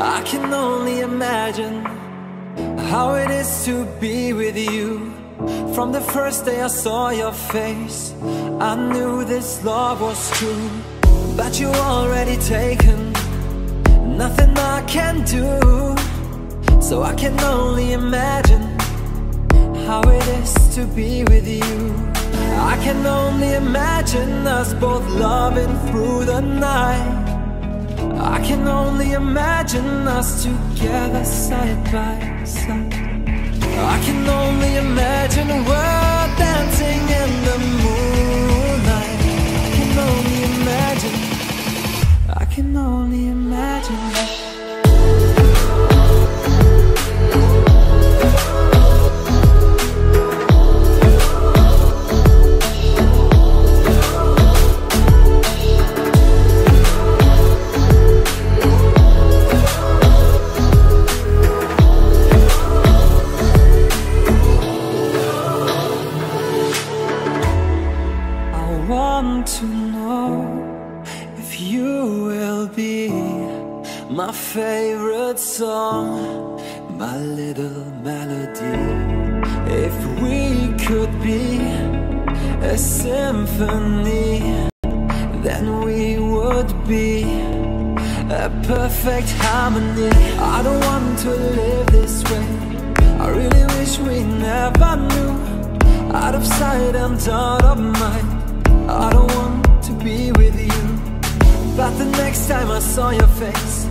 I can only imagine how it is to be with you. From the first day I saw your face, I knew this love was true. But you already taken, nothing I can do. So I can only imagine how it is to be with you. I can only imagine us both loving through the night. I can only imagine us together side by side. I can only imagine we're dancing you will be my favorite song, my little melody. If we could be a symphony, then we would be a perfect harmony. I don't want to live this way. I really wish we never knew. Out of sight and out of mind. I don't want But the next time I saw your face,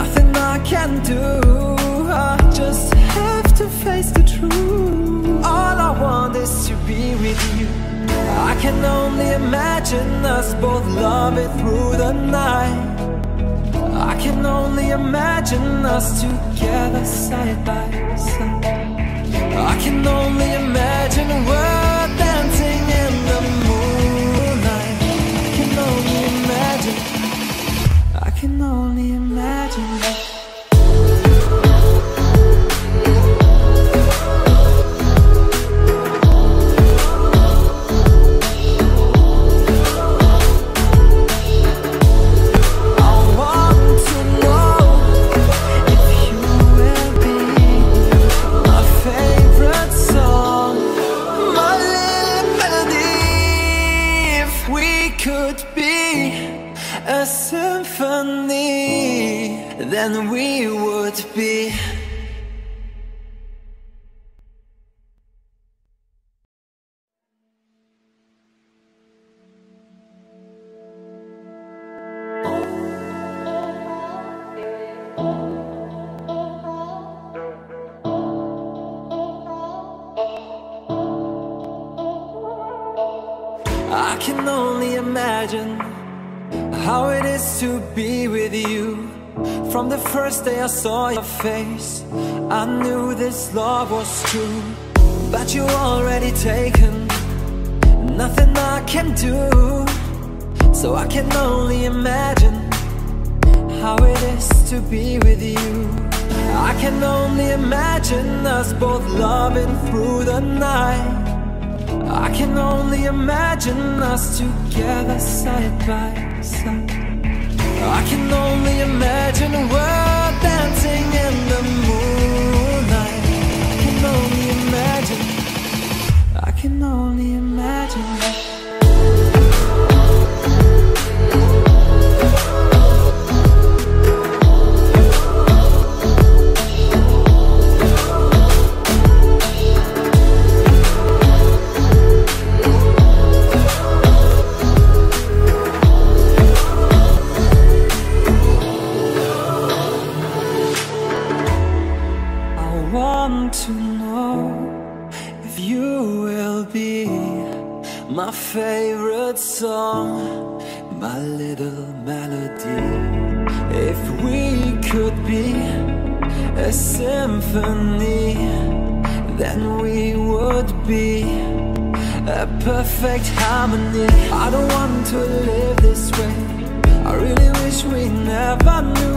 nothing I can do. I just have to face the truth. All I want is to be with you. I can only imagine us both loving through the night. I can only imagine us together side by side. I can only imagine we're melody. If you will be my favorite song, my little melody we could be a symphony, then we would be. I can only imagine how it is to be with you. From the first day I saw your face, I knew this love was true. But you already taken, nothing I can do. So I can only imagine how it is to be with you. I can only imagine us both loving through the night. I can only imagine us together side by side. I can only imagine my favorite song, my little melody. If we could be a symphony, then we would be a perfect harmony. I don't want to live this way. I really wish we never knew.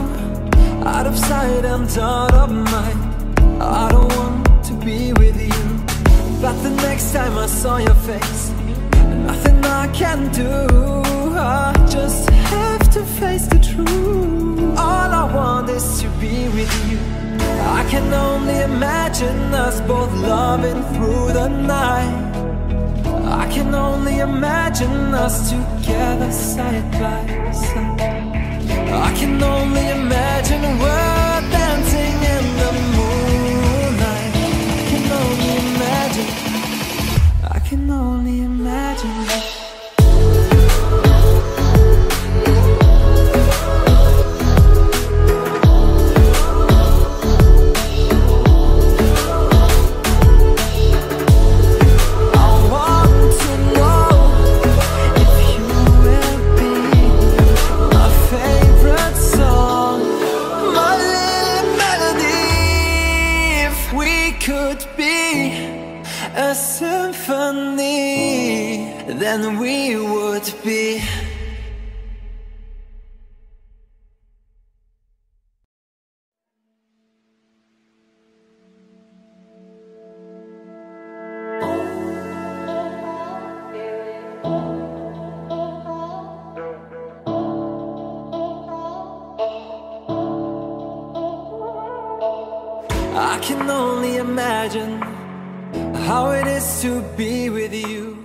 Out of sight and out of mind. I don't want to be with you. But the next time I saw your face, can do. I just have to face the truth. All I want is to be with you I can only imagine us both loving through the night I can only imagine us together side by side symphony, then we would be. I can only imagine how it is to be with you.